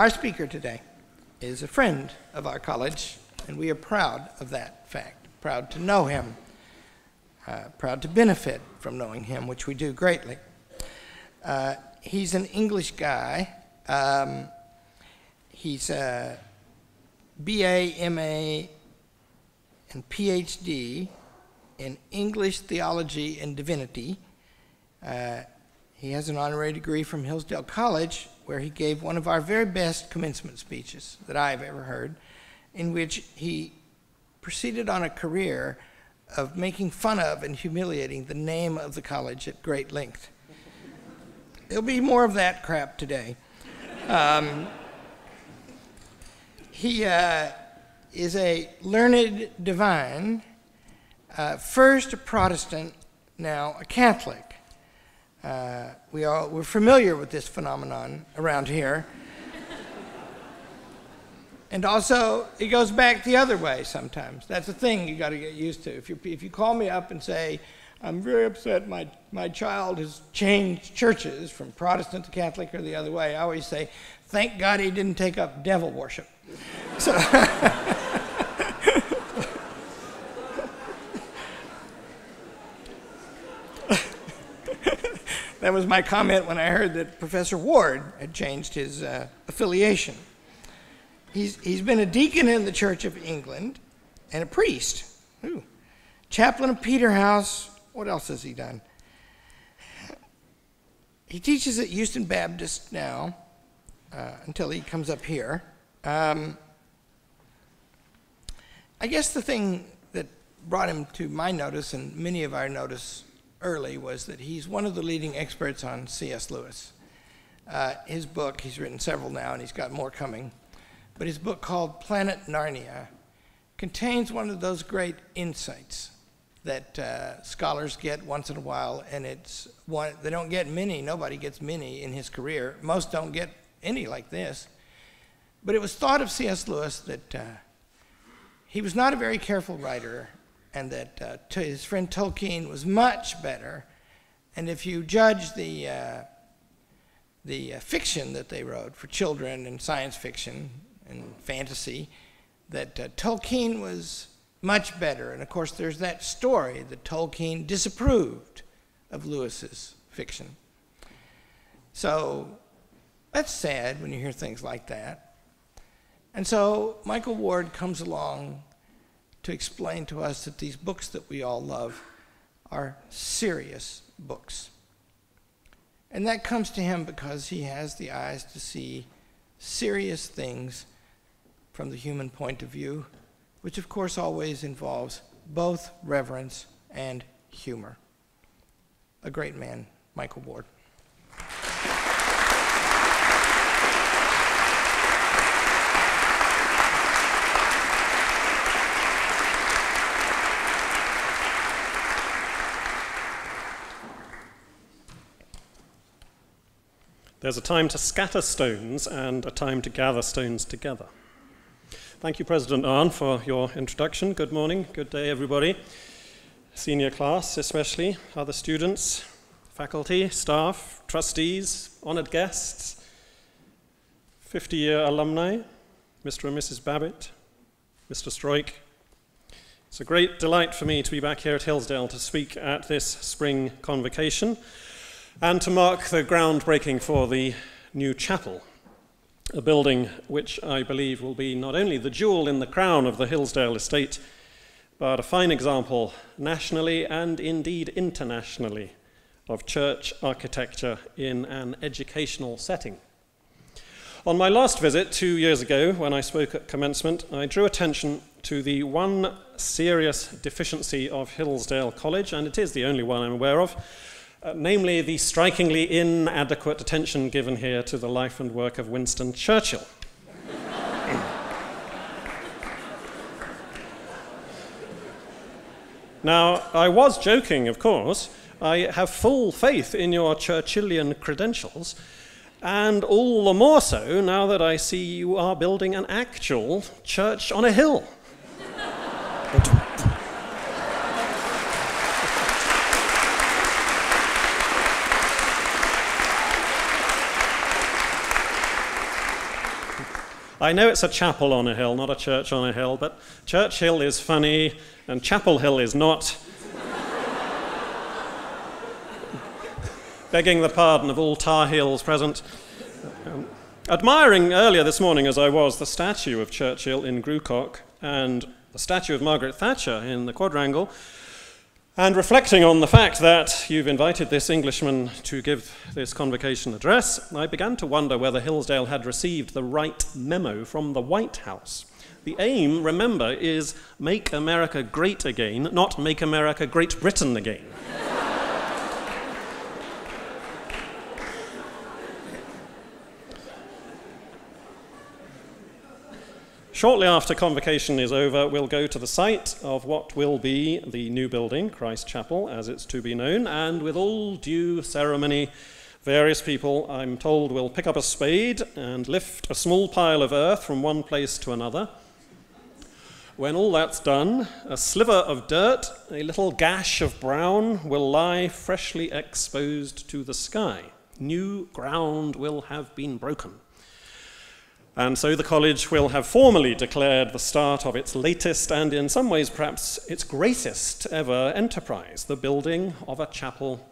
Our speaker today is a friend of our college, and we are proud of that fact, proud to know him, uh, proud to benefit from knowing him, which we do greatly. Uh, he's an English guy. Um, he's a BA, MA, and PhD in English, Theology, and Divinity. Uh, he has an honorary degree from Hillsdale College, where he gave one of our very best commencement speeches that I've ever heard, in which he proceeded on a career of making fun of and humiliating the name of the college at great length. There'll be more of that crap today. Um, he uh, is a learned divine, uh, first a Protestant, now a Catholic. Uh, we all, we're familiar with this phenomenon around here. and also, it goes back the other way sometimes. That's a thing you got to get used to. If you, if you call me up and say, I'm very upset my, my child has changed churches from Protestant to Catholic or the other way, I always say, thank God he didn't take up devil worship. So That was my comment when I heard that Professor Ward had changed his uh, affiliation. He's, he's been a deacon in the Church of England and a priest. Ooh. Chaplain of Peterhouse. What else has he done? He teaches at Houston Baptist now uh, until he comes up here. Um, I guess the thing that brought him to my notice and many of our notice early was that he's one of the leading experts on C.S. Lewis. Uh, his book, he's written several now and he's got more coming, but his book called Planet Narnia contains one of those great insights that uh, scholars get once in a while, and it's one, they don't get many, nobody gets many in his career. Most don't get any like this. But it was thought of C.S. Lewis that uh, he was not a very careful writer and that uh, his friend Tolkien was much better. And if you judge the, uh, the uh, fiction that they wrote for children and science fiction and fantasy, that uh, Tolkien was much better. And of course, there's that story that Tolkien disapproved of Lewis's fiction. So that's sad when you hear things like that. And so Michael Ward comes along to explain to us that these books that we all love are serious books. And that comes to him because he has the eyes to see serious things from the human point of view, which of course always involves both reverence and humor. A great man, Michael Ward. There's a time to scatter stones and a time to gather stones together. Thank you, President Arnn, for your introduction. Good morning, good day, everybody. Senior class, especially, other students, faculty, staff, trustees, honored guests, 50 year alumni, Mr. and Mrs. Babbitt, Mr. Stroik. It's a great delight for me to be back here at Hillsdale to speak at this spring convocation and to mark the groundbreaking for the new chapel, a building which I believe will be not only the jewel in the crown of the Hillsdale estate, but a fine example nationally and indeed internationally of church architecture in an educational setting. On my last visit two years ago, when I spoke at commencement, I drew attention to the one serious deficiency of Hillsdale College, and it is the only one I'm aware of, uh, namely the strikingly inadequate attention given here to the life and work of Winston Churchill. now, I was joking, of course. I have full faith in your Churchillian credentials, and all the more so now that I see you are building an actual church on a hill. I know it's a chapel on a hill, not a church on a hill, but Church Hill is funny and Chapel Hill is not. Begging the pardon of all Tar Heels present. Um, admiring earlier this morning, as I was, the statue of Churchill in Grewcock and the statue of Margaret Thatcher in the quadrangle, and reflecting on the fact that you've invited this Englishman to give this convocation address, I began to wonder whether Hillsdale had received the right memo from the White House. The aim, remember, is make America great again, not make America Great Britain again. Shortly after convocation is over, we'll go to the site of what will be the new building, Christ Chapel, as it's to be known, and with all due ceremony, various people, I'm told, will pick up a spade and lift a small pile of earth from one place to another. When all that's done, a sliver of dirt, a little gash of brown, will lie freshly exposed to the sky. New ground will have been broken. And so the college will have formally declared the start of its latest and, in some ways, perhaps its greatest ever enterprise the building of a chapel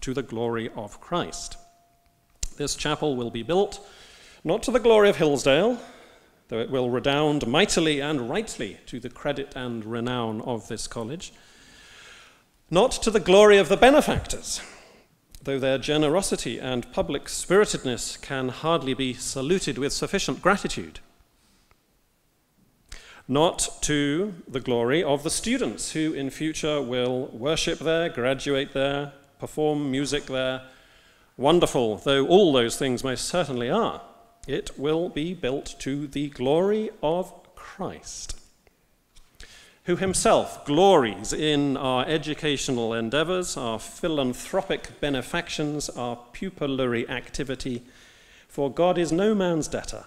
to the glory of Christ. This chapel will be built not to the glory of Hillsdale, though it will redound mightily and rightly to the credit and renown of this college, not to the glory of the benefactors though their generosity and public spiritedness can hardly be saluted with sufficient gratitude. Not to the glory of the students who in future will worship there, graduate there, perform music there. Wonderful, though all those things most certainly are. It will be built to the glory of Christ who himself glories in our educational endeavors, our philanthropic benefactions, our pupillary activity, for God is no man's debtor.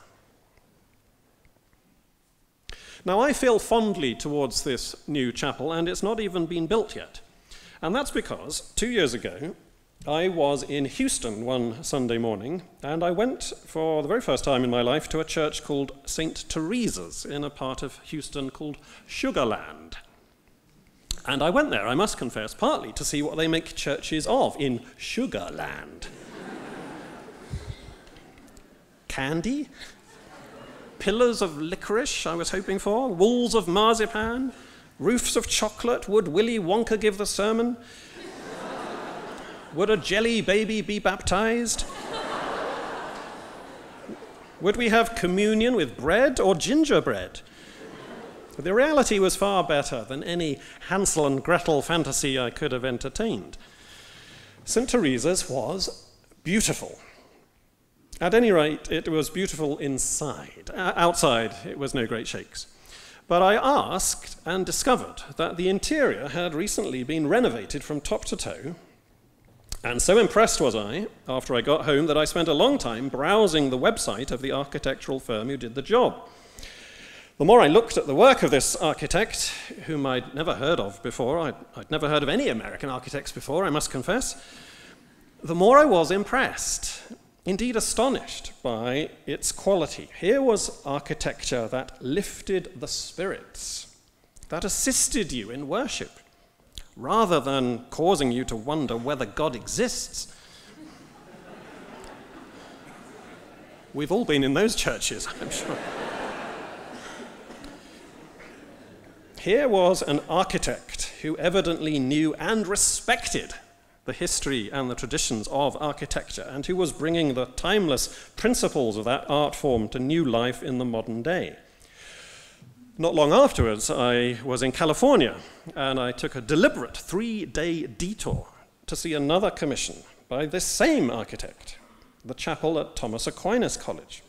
Now, I feel fondly towards this new chapel, and it's not even been built yet. And that's because two years ago, I was in Houston one Sunday morning, and I went for the very first time in my life to a church called St. Teresa's in a part of Houston called Sugarland. And I went there, I must confess, partly to see what they make churches of in Sugarland. Candy? Pillars of licorice, I was hoping for, walls of marzipan, roofs of chocolate. Would Willy Wonka give the sermon? Would a jelly baby be baptized? Would we have communion with bread or gingerbread? The reality was far better than any Hansel and Gretel fantasy I could have entertained. St. Teresa's was beautiful. At any rate, it was beautiful inside. Outside, it was no great shakes. But I asked and discovered that the interior had recently been renovated from top to toe and so impressed was I, after I got home, that I spent a long time browsing the website of the architectural firm who did the job. The more I looked at the work of this architect, whom I'd never heard of before, I'd, I'd, never heard of any American architects before, I must confess, the more I was impressed, indeed astonished by its quality. Here was architecture that lifted the spirits, that assisted you in worship rather than causing you to wonder whether God exists. We've all been in those churches, I'm sure. Here was an architect who evidently knew and respected the history and the traditions of architecture, and who was bringing the timeless principles of that art form to new life in the modern day. Not long afterwards, I was in California and I took a deliberate three day detour to see another commission by this same architect, the chapel at Thomas Aquinas College.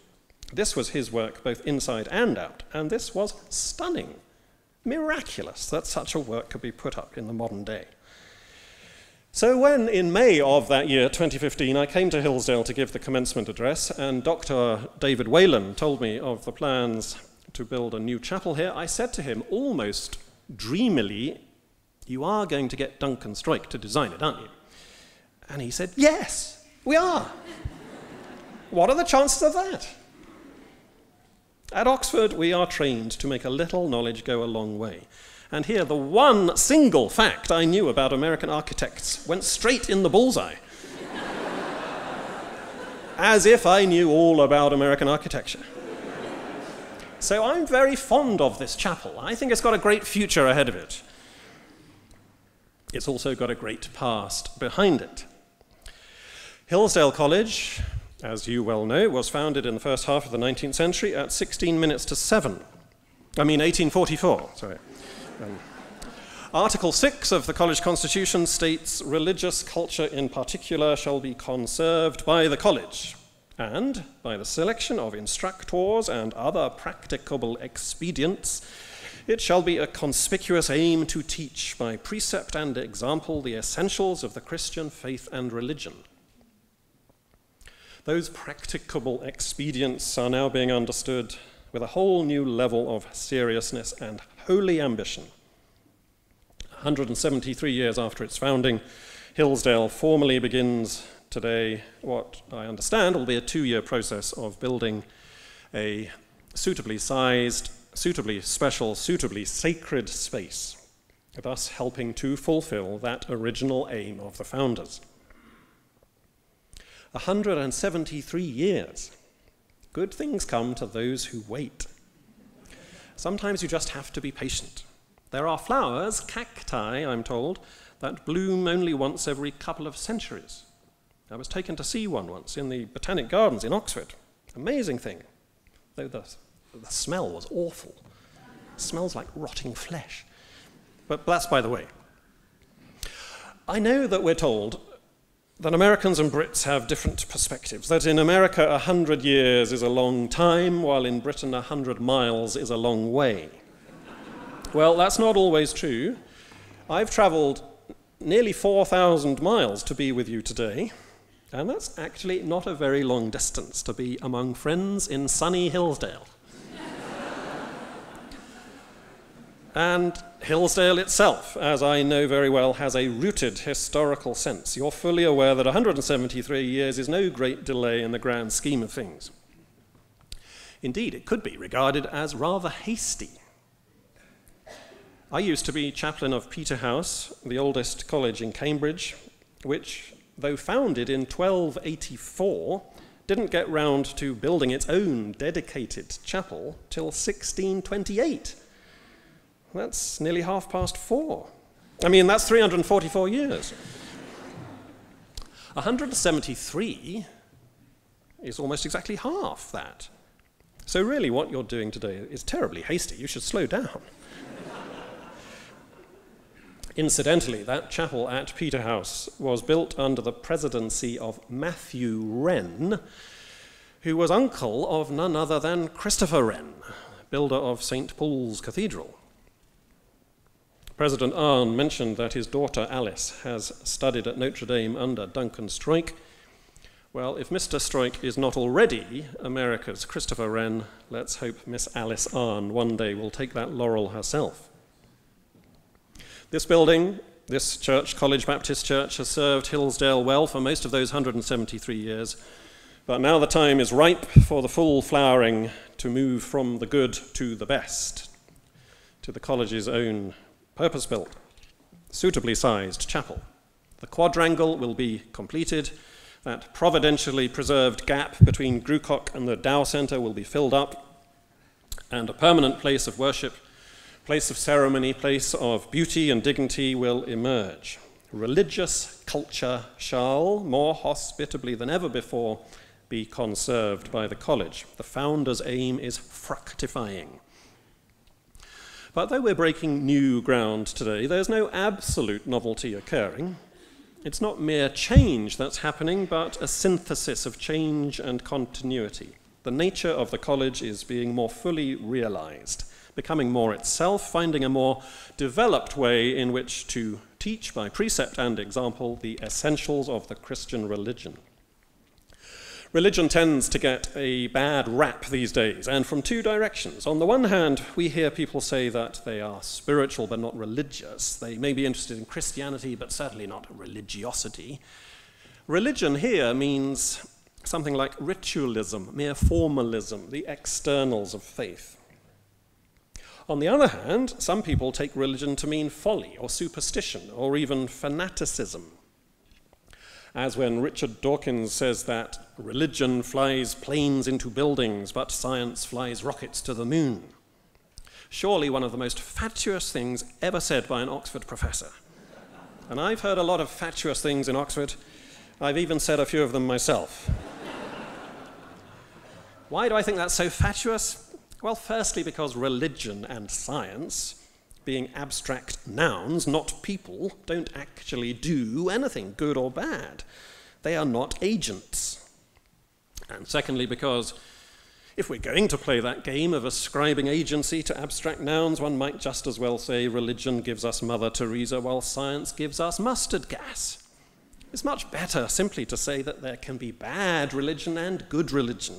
This was his work both inside and out, and this was stunning, miraculous that such a work could be put up in the modern day. So, when in May of that year, 2015, I came to Hillsdale to give the commencement address, and Dr. David Whalen told me of the plans to build a new chapel here, I said to him almost dreamily, You are going to get Duncan Stroik to design it, aren't you? And he said, Yes, we are. what are the chances of that? At Oxford, we are trained to make a little knowledge go a long way. And here, the one single fact I knew about American architects went straight in the bullseye. As if I knew all about American architecture. So I'm very fond of this chapel. I think it's got a great future ahead of it. It's also got a great past behind it. Hillsdale College, as you well know, was founded in the first half of the 19th century at 16 minutes to 7. I mean, 1844, sorry. Um, Article 6 of the College Constitution states religious culture in particular shall be conserved by the college and by the selection of instructors and other practicable expedients. It shall be a conspicuous aim to teach by precept and example the essentials of the Christian faith and religion those practicable expedients are now being understood with a whole new level of seriousness and holy ambition. 173 years after its founding, Hillsdale formally begins today what I understand will be a two year process of building a suitably sized, suitably special, suitably sacred space, thus helping to fulfill that original aim of the founders. 173 years. Good things come to those who wait. Sometimes you just have to be patient. There are flowers, cacti, I'm told, that bloom only once every couple of centuries. I was taken to see one once in the Botanic Gardens in Oxford. Amazing thing. Though the, the smell was awful. It smells like rotting flesh. But that's by the way. I know that we're told that Americans and Brits have different perspectives. That in America, 100 years is a long time, while in Britain, 100 miles is a long way. well, that's not always true. I've traveled nearly 4,000 miles to be with you today, and that's actually not a very long distance to be among friends in sunny Hillsdale. and Hillsdale itself, as I know very well, has a rooted historical sense. You're fully aware that 173 years is no great delay in the grand scheme of things. Indeed, it could be regarded as rather hasty. I used to be chaplain of Peterhouse, the oldest college in Cambridge, which, though founded in 1284, didn't get round to building its own dedicated chapel till 1628 that's nearly half past four. I mean, that's 344 years. 173 is almost exactly half that. So, really, what you're doing today is terribly hasty. You should slow down. Incidentally, that chapel at Peterhouse was built under the presidency of Matthew Wren, who was uncle of none other than Christopher Wren, builder of St. Paul's Cathedral. President Arnn mentioned that his daughter Alice has studied at Notre Dame under Duncan Stroik. Well, if Mr. Stroik is not already America's Christopher Wren, let's hope Miss Alice Arnn one day will take that laurel herself. This building, this church, College Baptist Church, has served Hillsdale well for most of those 173 years. But now the time is ripe for the full flowering to move from the good to the best, to the college's own purpose built, suitably sized chapel. The quadrangle will be completed. That providentially preserved gap between Grewcock and the Dow Centre will be filled up, and a permanent place of worship, place of ceremony, place of beauty and dignity will emerge. Religious culture shall, more hospitably than ever before, be conserved by the college. The founder's aim is fructifying. But though we're breaking new ground today, there's no absolute novelty occurring. It's not mere change that's happening, but a synthesis of change and continuity. The nature of the college is being more fully realized, becoming more itself, finding a more developed way in which to teach by precept and example the essentials of the Christian religion. Religion tends to get a bad rap these days, and from two directions. On the one hand, we hear people say that they are spiritual but not religious. They may be interested in Christianity, but certainly not religiosity. Religion here means something like ritualism, mere formalism, the externals of faith. On the other hand, some people take religion to mean folly or superstition or even fanaticism. As when Richard Dawkins says that religion flies planes into buildings, but science flies rockets to the moon. Surely one of the most fatuous things ever said by an Oxford professor. And I've heard a lot of fatuous things in Oxford. I've even said a few of them myself. Why do I think that's so fatuous? Well, firstly, because religion and science, being abstract nouns, not people, don't actually do anything, good or bad. They are not agents. And secondly, because if we're going to play that game of ascribing agency to abstract nouns, one might just as well say religion gives us Mother Teresa while science gives us mustard gas. It's much better simply to say that there can be bad religion and good religion.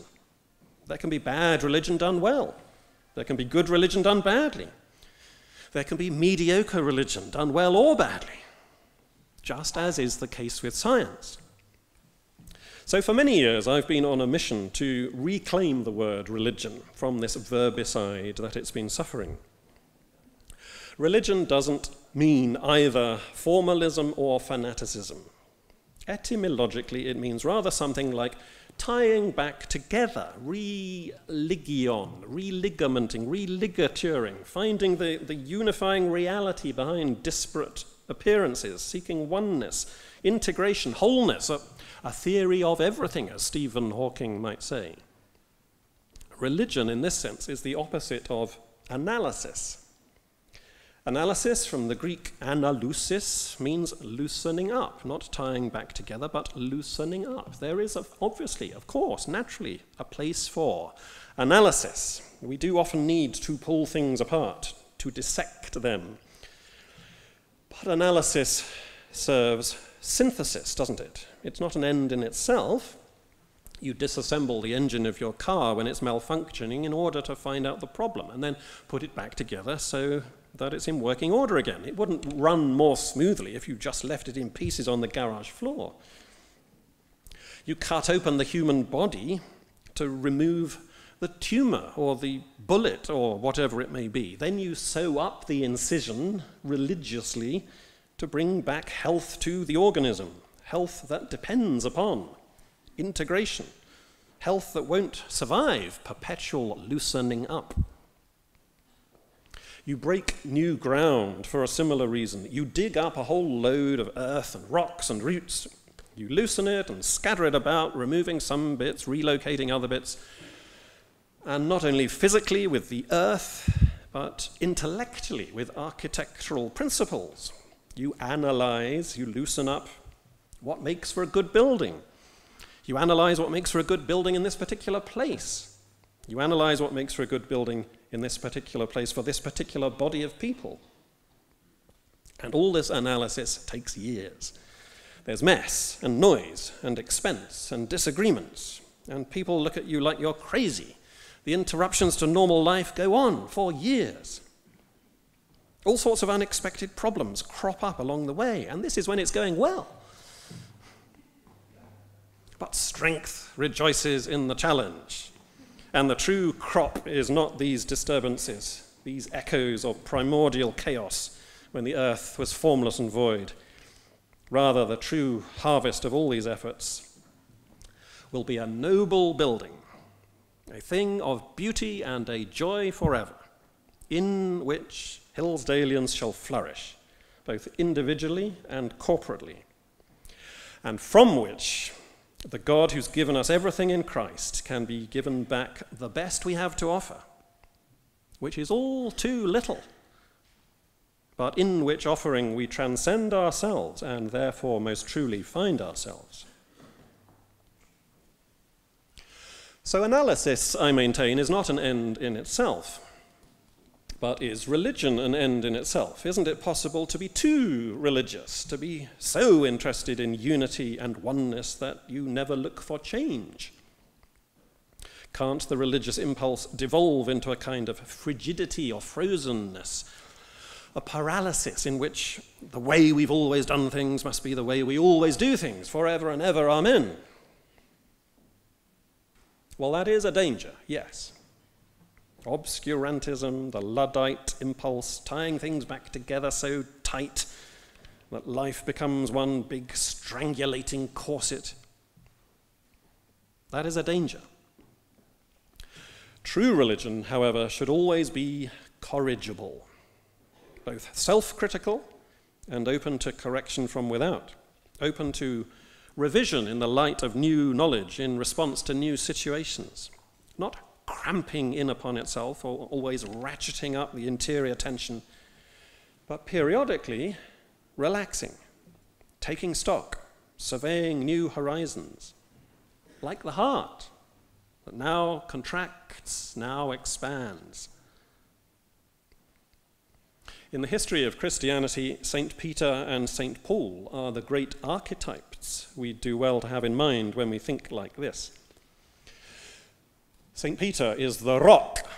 There can be bad religion done well. There can be good religion done badly. There can be mediocre religion done well or badly, just as is the case with science. So, for many years, I've been on a mission to reclaim the word religion from this verbicide that it's been suffering. Religion doesn't mean either formalism or fanaticism. Etymologically, it means rather something like tying back together, religion, religamenting, religaturing, finding the, the unifying reality behind disparate appearances, seeking oneness, integration, wholeness, a, a theory of everything, as Stephen Hawking might say. Religion, in this sense, is the opposite of analysis. Analysis from the Greek analusis means loosening up, not tying back together, but loosening up. There is obviously, of course, naturally, a place for analysis. We do often need to pull things apart, to dissect them. But analysis serves synthesis, doesn't it? It's not an end in itself. You disassemble the engine of your car when it's malfunctioning in order to find out the problem and then put it back together so that it's in working order again. It wouldn't run more smoothly if you just left it in pieces on the garage floor. You cut open the human body to remove the tumor or the bullet or whatever it may be. Then you sew up the incision religiously to bring back health to the organism, health that depends upon integration, health that won't survive perpetual loosening up. You break new ground for a similar reason. You dig up a whole load of earth and rocks and roots. You loosen it and scatter it about, removing some bits, relocating other bits. And not only physically with the earth, but intellectually with architectural principles. You analyze, you loosen up what makes for a good building. You analyze what makes for a good building in this particular place. You analyze what makes for a good building in this particular place for this particular body of people. And all this analysis takes years. There's mess and noise and expense and disagreements, and people look at you like you're crazy. The interruptions to normal life go on for years. All sorts of unexpected problems crop up along the way, and this is when it's going well. But strength rejoices in the challenge. And the true crop is not these disturbances, these echoes of primordial chaos when the earth was formless and void. Rather, the true harvest of all these efforts will be a noble building, a thing of beauty and a joy forever, in which Hillsdalians shall flourish, both individually and corporately, and from which the God who's given us everything in Christ can be given back the best we have to offer, which is all too little, but in which offering we transcend ourselves and therefore most truly find ourselves. So, analysis, I maintain, is not an end in itself. But is religion an end in itself? Isn't it possible to be too religious, to be so interested in unity and oneness that you never look for change? Can't the religious impulse devolve into a kind of frigidity or frozenness, a paralysis in which the way we've always done things must be the way we always do things, forever and ever, amen? Well, that is a danger, yes. Obscurantism, the Luddite impulse, tying things back together so tight that life becomes one big strangulating corset. That is a danger. True religion, however, should always be corrigible, both self critical and open to correction from without, open to revision in the light of new knowledge in response to new situations, not cramping in upon itself or always ratcheting up the interior tension, but periodically relaxing, taking stock, surveying new horizons, like the heart that now contracts, now expands. In the history of Christianity, St. Peter and St. Paul are the great archetypes we do well to have in mind when we think like this. St. Peter is the rock.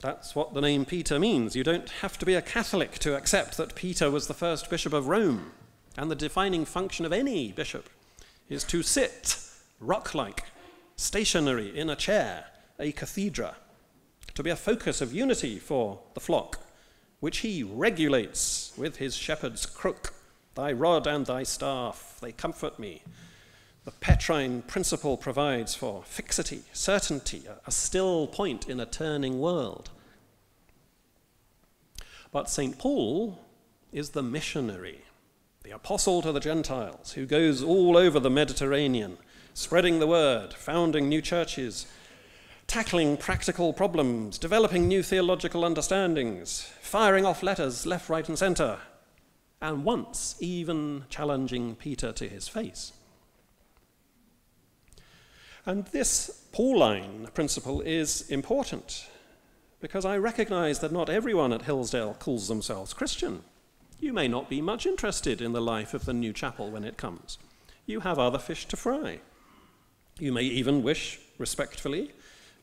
That's what the name Peter means. You don't have to be a Catholic to accept that Peter was the first bishop of Rome. And the defining function of any bishop is to sit rock like, stationary in a chair, a cathedra, to be a focus of unity for the flock, which he regulates with his shepherd's crook. Thy rod and thy staff, they comfort me. The Petrine principle provides for fixity, certainty, a still point in a turning world. But St. Paul is the missionary, the apostle to the Gentiles, who goes all over the Mediterranean, spreading the word, founding new churches, tackling practical problems, developing new theological understandings, firing off letters left, right, and center, and once even challenging Peter to his face. And this Pauline principle is important because I recognize that not everyone at Hillsdale calls themselves Christian. You may not be much interested in the life of the new chapel when it comes. You have other fish to fry. You may even wish, respectfully,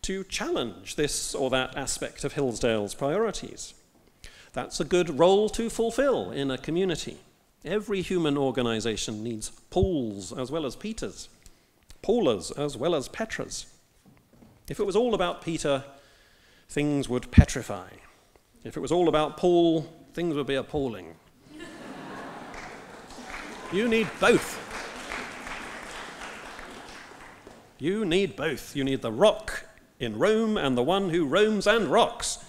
to challenge this or that aspect of Hillsdale's priorities. That's a good role to fulfill in a community. Every human organization needs Pauls as well as Peters. Paulas as well as Petras. If it was all about Peter, things would petrify. If it was all about Paul, things would be appalling. you need both. You need both. You need the rock in Rome and the one who roams and rocks.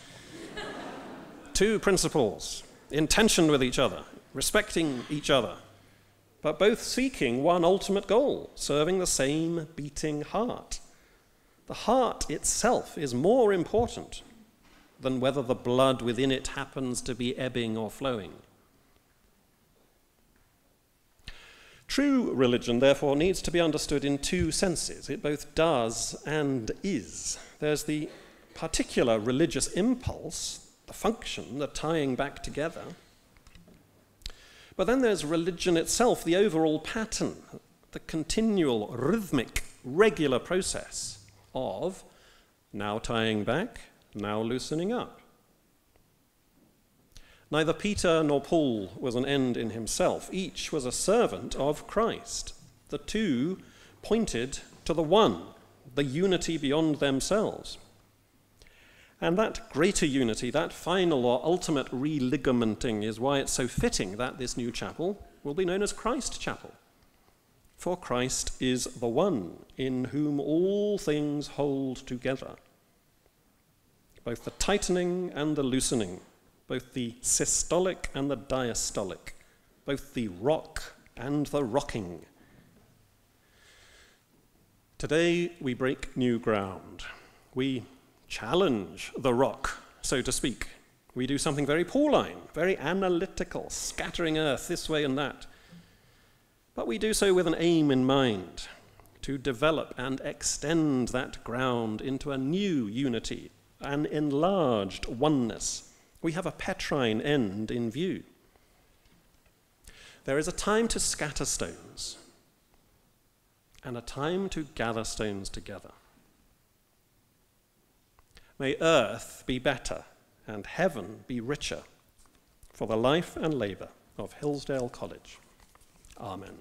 Two principles in tension with each other, respecting each other, but both seeking one ultimate goal, serving the same beating heart. The heart itself is more important than whether the blood within it happens to be ebbing or flowing. True religion, therefore, needs to be understood in two senses. It both does and is. There's the particular religious impulse, the function, the tying back together but then there's religion itself, the overall pattern, the continual, rhythmic, regular process of now tying back, now loosening up. Neither Peter nor Paul was an end in himself. Each was a servant of Christ. The two pointed to the one, the unity beyond themselves. And that greater unity, that final or ultimate religamenting, is why it's so fitting that this new chapel will be known as Christ Chapel. For Christ is the one in whom all things hold together. Both the tightening and the loosening, both the systolic and the diastolic, both the rock and the rocking. Today we break new ground. We challenge the rock, so to speak. We do something very Pauline, very analytical, scattering earth this way and that. But we do so with an aim in mind to develop and extend that ground into a new unity, an enlarged oneness. We have a Petrine end in view. There is a time to scatter stones and a time to gather stones together. May earth be better and heaven be richer for the life and labour of Hillsdale College. Amen.